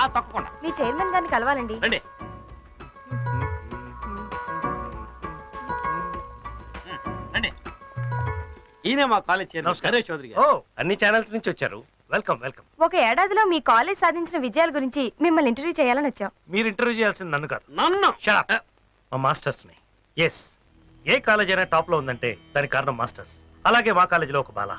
కాదు తప్పకుండా మీ చైర్మన్ గారిని కలవాలండి. రండి. రండి. ఈయన మా కాలేజ్ చైర్మన్ నమస్కారం. చౌదరి ఓ గారు అన్ని ఛానల్స్ నుంచి వచ్చారు. Welcome welcome. ఒక ఏడాదిలో మీ కాలేజ్ సాధించిన విజయాల గురించి మిమ్మల్ని ఇంటర్వ్యూ చేయాలని వచ్చాం. మీరు ఇంటర్వ్యూ చేయాల్సింది నన్ను కాదు. నన్ను? Shut up. మా మాస్టర్స్ని. ఎస్ ఏ కాలేజ్ అయినా టాప్లో ఉందంటే దానికి కారణం మాస్టర్స్. అలాగే మా కాలేజీలో ఒక బాల.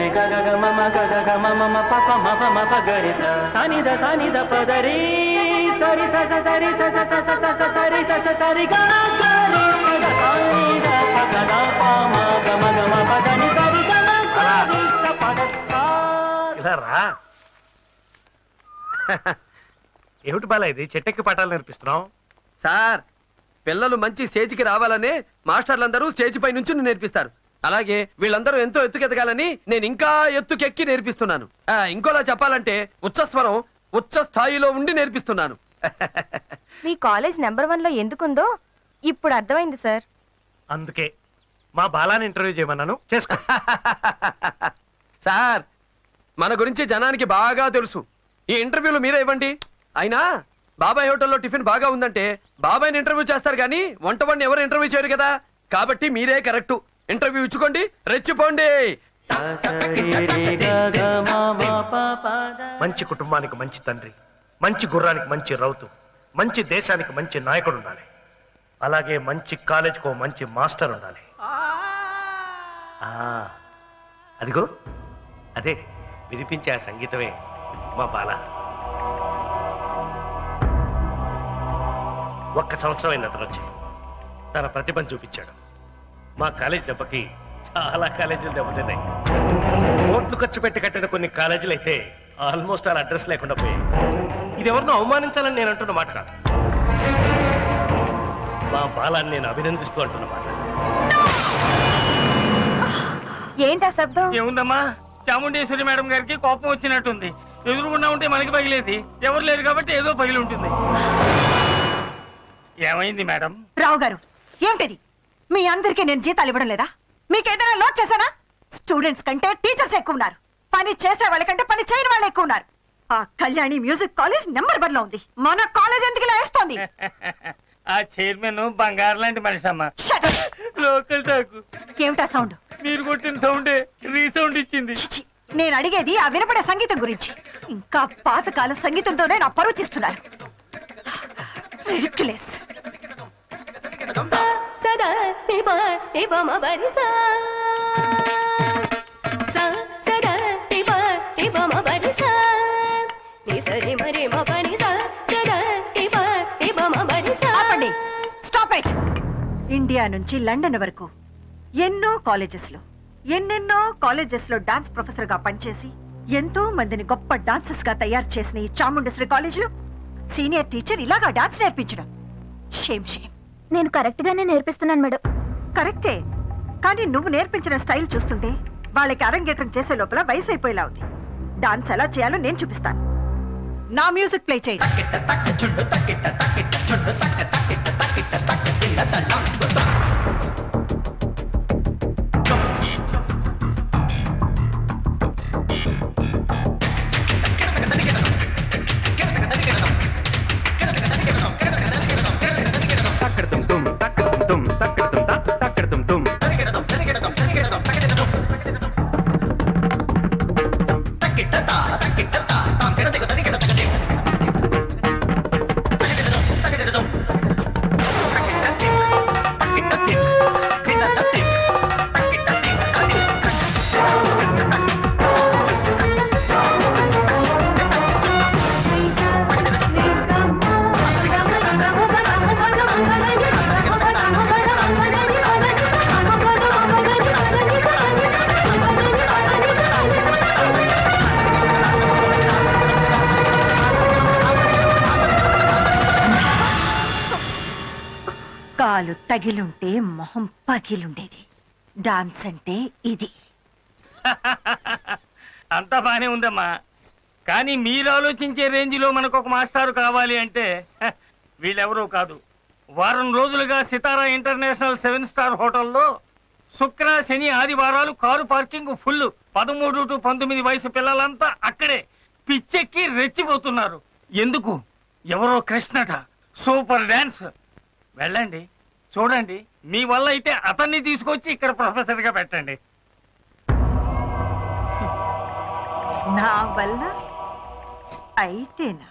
చేద్దరు ఇలా రా ఏమిటి బాల ఇది? చెట్టెక్కి పాఠాలు నేర్పిస్తున్నావు? సార్ పిల్లలు మంచి స్టేజ్కి రావాలనే మాస్టర్లందరూ స్టేజ్ పై నుంచి నేర్పిస్తారు. అలాగే వీళ్ళందరూ ఎంతో ఎత్తుకెదగాలని నేను ఇంకా ఎత్తుకెక్కి నేర్పిస్తున్నాను. ఆ, ఇంకోలా చెప్పాలంటే ఉచ్చస్వరం ఉచ్చ స్థాయిలో ఉండి నేర్పిస్తున్నాను. మీ కాలేజ్ నెంబర్ వన్లో ఎందుకుందో ఇప్పుడు అర్థమైంది సార్. అందుకే మా బాలాని ఇంటర్వ్యూ చేయమన్నాను. చేసుకో. సార్ మన గురించి జనానికి బాగా తెలుసు. ఈ ఇంటర్వ్యూలు మీరే ఇవ్వండి. అయినా బాబాయ్ హోటల్లో టిఫిన్ బాగా ఉందంటే బాబాయ్ని ఇంటర్వ్యూ చేస్తారు కానీ వంట వాడిని ఎవరు ఇంటర్వ్యూ చేయరు కదా. కాబట్టి మీరే కరెక్ట్. ఇంటర్వ్యూ ఇచ్చుకోండి రెచ్చిపోండి. మంచి కుటుంబానికి మంచి తండ్రి మంచి గుర్రానికి మంచి రౌతు మంచి దేశానికి మంచి నాయకుడు ఉండాలి. అలాగే మంచి కాలేజ్కో మంచి మాస్టర్ ఉండాలి. ఆ, అదిగో అదే వినిపించే ఆ సంగీతమే మా బాల. ఒక్క సంవత్సరం అయింది అతను వచ్చి తన ప్రతిభను చూపించాడు. మా కాలేజ్ దెబ్బకి చాలా కాలేజీలు దెబ్బతిన్నాయి. కోట్లు ఖర్చు పెట్టి కట్టిన కొన్ని కాలేజీలు అయితే ఆల్మోస్ట్ అలా అడ్రస్ లేకుండా పోయాయి. ఇది ఎవరినో అవమానించాలని నేను అంటున్న మాట కాదు. మా బాలాన్ని నేను అభినందిస్తూ అంటున్న మాట. ఏంటా శబ్దం? ఏముందమ్మా? చాముండేశ్వరి మేడం గారికి కోపం వచ్చినట్టుంది. ఎదురుగుండా ఉంటే మనకి పగిలేది. ఎవరు లేరు కాబట్టి ఏదో పగిలి ఉంటుంది. ఏమైంది మేడం? రావు గారు ఏమిటిది? మీ అందరికీ నేను జీతాలు ఇవ్వడం లేదా? మీకు ఏదైనా లోడ్ చేశానా? స్టూడెంట్స్ కంటే టీచర్స్ ఎక్కువ ఉన్నారు. పని చేసే వాళ్ళకంటే పని చేయని వాళ్ళు ఎక్కువ ఉన్నారు. ఆ కళ్యాణి మ్యూజిక్ కాలేజ్ నెంబర్ వన్లో ఉంది. మన కాలేజ్ ఎందుకు ఇలా వేస్తోంది ఆ చైర్మన్ బంగారు లాంటి మనిషి అమ్మా. Shut up. Local talk. ఏమిటా సౌండ్? మీరు కొట్టిన సౌండే రీసౌండ్ ఇచ్చింది. చిచి, నేను అడిగేది ఆ వినపడే సంగీతం గురించి. ఇంకా పాతకాల సంగీతంతోనే నా పరువు తీస్తున్నారు. Ridiculous. సదా నిప సదా నిప మరి మ సదా నిప ఆపండి. Stop it. ఇండియా నుంచి లండన్ వరకు ఎన్నో కాలేజెస్లో ఎన్నెన్నో కాలేజెస్లో డాన్స్ ప్రొఫెసర్గా పనిచేసి ఎంతో మందిని గొప్ప డాన్సర్స్గా తయారు చేసిన ఈ చాముండేశ్వరి కాలేజ్లో సీనియర్ టీచర్ ఇలాగా డాన్స్ నేర్పించడం. Shame shame. నేను కరెక్ట్ గానే నేర్పిస్తున్నాను మేడం కరెక్టే కానీ నువ్వు నేర్పించిన స్టైల్ చూస్తుంటే వాళ్ళకి అరంగేట్రం చేసే లోపల వయసు అయిపోయేలా ఉంది డాన్స్ ఎలా చేయాలో నేను చూపిస్తాను నా మ్యూజిక్ ప్లే చేయండి 大 పాదాలు తగిలుంటే మొహం పగిలుండేది. డాన్స్ అంటే ఇది. అంతా బానే ఉందమ్మా. కానీ మీరు ఆలోచించే రేంజ్లో మనకు ఒక మాస్టారు కావాలి అంటే వీళ్ళెవరూ కాదు. వారం రోజులుగా సితారా ఇంటర్నేషనల్ సెవెన్ స్టార్ హోటల్లో శుక్ర శని ఆదివారాలు కారు పార్కింగ్ ఫుల్. పదమూడు టు పంతొమ్మిది వయసు పిల్లలంతా అక్కడే పిచ్చెక్కి రెచ్చిపోతున్నారు. ఎందుకు? ఎవరో కృష్ణట. Super dance. వెళ్ళండి. చూడండి మీ వల్ల అయితే అతన్ని తీసుకొచ్చి ఇక్కడ ప్రొఫెసర్గా పెట్టండి. నా వల్ల అయితేనా?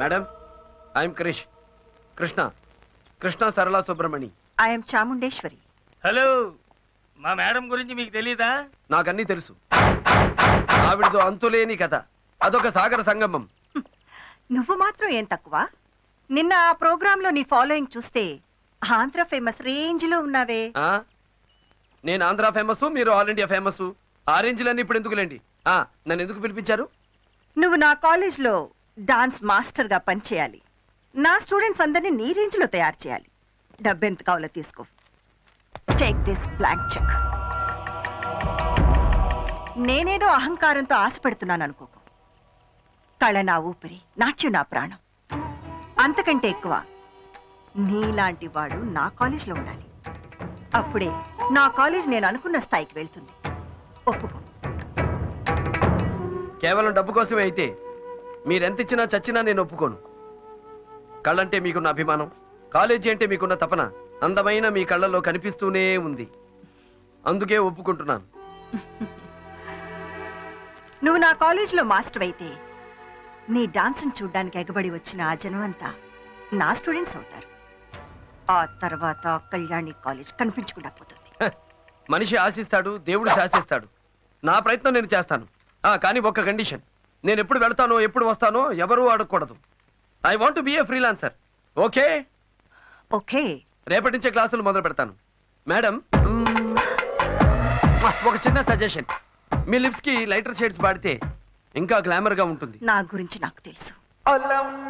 Madam I'm Krish Krishna Krishna Sarala Subramani I'm Chamundeshwari. Hello మా మేడం గురించి మీకు తెలీదా? నాకన్నీ తెలుసు. ఆవిడతో అంతులేని కథ. అదొక సాగర సంగమం. నువ్వు మాత్రం ఏం తక్కువ? నిన్న ఆ ప్రోగ్రాంలో నీ ఫాలోయింగ్ చూస్తే ఆంధ్ర ఫేమస్ రేంజ్లో ఉన్నావే. ఆ? నేను ఆంధ్ర ఫేమస్ మీరు ఆల్ ఇండియా ఫేమస్ ఆ రేంజ్లన్నీ ఇప్పుడు ఎందుకులేండి? ఆ, నన్ను ఎందుకు పిలిపించారు? నువ్వు నా కాలేజ్లో డాన్స్ మాస్టర్గా పనిచేయాలి. నా స్టూడెంట్స్ అందరినీ నీ రేంజ్లో తయారు చేయాలి. డబ్బెంత కావాలో తీసుకో. టేక్ దిస్ బ్లాంక్ చెక్ నేనేదో అహంకారంతో ఆశపడుతున్నాను అనుకోకు. కళ నా ఊపిరి నాట్యం నా ప్రాణం. అంతకంటే ఎక్కువ నీలాంటి వాడు నా కాలేజ్లో ఉండాలి. అప్పుడే నా కాలేజ్ నేను అనుకున్న స్థాయికి వెళ్తుంది. ఒప్పుకో. కేవలం డబ్బు కోసమే అయితే మీరెంత ఇచ్చినా చచ్చినా నేను ఒప్పుకోను. కళ్ళంటే మీకున్న అభిమానం. కాలేజీ అంటే మీకున్న తపన. అందమైన మీ కళ్ళల్లో కనిపిస్తూనే ఉంది. అందుకే ఒప్పుకుంటున్నాను. నువ్వు నా కాలేజీలో మాస్టర్ అయితే నీ డాన్స్ను చూడ్డానికి ఎగబడి వచ్చిన ఆ జనం అంతా నా స్టూడెంట్స్ అవుతారు. ఆ తర్వాత కళ్యాణి కాలేజ్ కనిపించకుండా పోతుంది. మనిషి ఆశిస్తాడు దేవుడు శాసిస్తాడు. నా ప్రయత్నం నేను చేస్తాను. ఆ కానీ ఒక్క కండిషన్. నేను ఎప్పుడు వెళ్తానో ఎప్పుడు వస్తానో ఎవరూ అడగకూడదు. I want be a freelancer. Okay? Okay. రేపటి నుంచే క్లాసులు మొదలు పెడతాను. మేడం ఒక చిన్న సజెషన్. మీ లిప్స్కి లైటర్ షేడ్స్ వాడితే ఇంకా గ్లామర్గా ఉంటుంది. నా గురించి నాకు తెలుసు. ఒళ్ళంతా